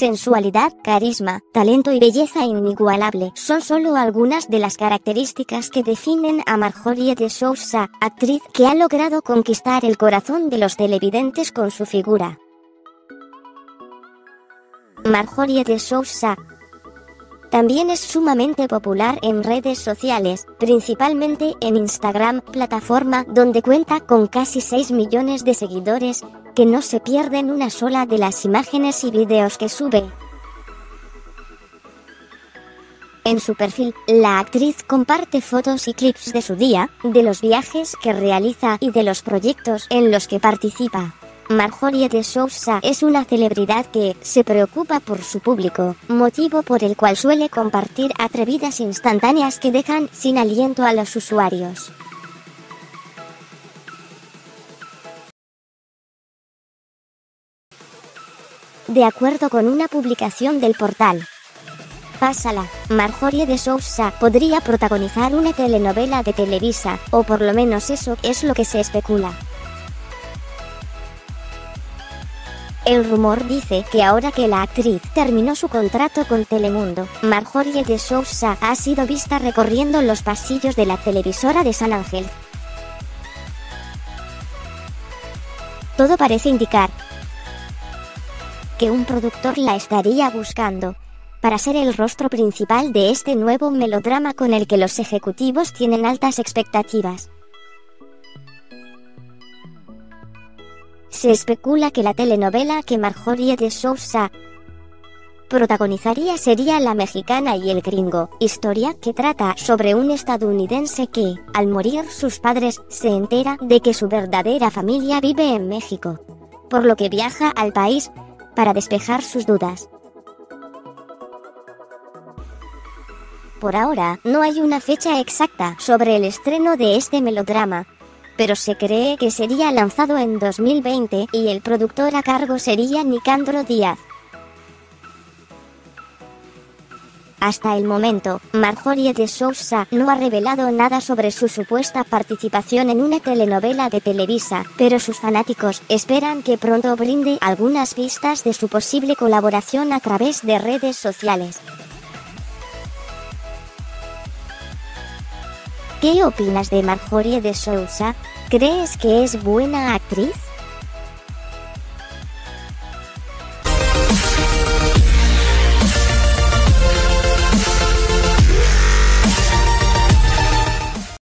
sensualidad, carisma, talento y belleza inigualable son solo algunas de las características que definen a Marjorie de Sousa, actriz que ha logrado conquistar el corazón de los televidentes con su figura. Marjorie de Sousa también es sumamente popular en redes sociales, principalmente en Instagram, plataforma donde cuenta con casi 6 millones de seguidores, que no se pierden una sola de las imágenes y videos que sube. En su perfil, la actriz comparte fotos y clips de su día, de los viajes que realiza y de los proyectos en los que participa. Marjorie de Sousa es una celebridad que se preocupa por su público, motivo por el cual suele compartir atrevidas instantáneas que dejan sin aliento a los usuarios. De acuerdo con una publicación del portal Pásala, Marjorie de Sousa podría protagonizar una telenovela de Televisa, o por lo menos eso es lo que se especula. El rumor dice que ahora que la actriz terminó su contrato con Telemundo, Marjorie de Sousa ha sido vista recorriendo los pasillos de la televisora de San Ángel. Todo parece indicar que un productor la estaría buscando para ser el rostro principal de este nuevo melodrama con el que los ejecutivos tienen altas expectativas. Se especula que la telenovela que Marjorie de Sousa protagonizaría sería La mexicana y el gringo, historia que trata sobre un estadounidense que, al morir sus padres, se entera de que su verdadera familia vive en México, por lo que viaja al país para despejar sus dudas. Por ahora, no hay una fecha exacta sobre el estreno de este melodrama, pero se cree que sería lanzado en 2020 y el productor a cargo sería Nicandro Díaz. Hasta el momento, Marjorie de Sousa no ha revelado nada sobre su supuesta participación en una telenovela de Televisa, pero sus fanáticos esperan que pronto brinde algunas pistas de su posible colaboración a través de redes sociales. ¿Qué opinas de Marjorie de Sousa? ¿Crees que es buena actriz?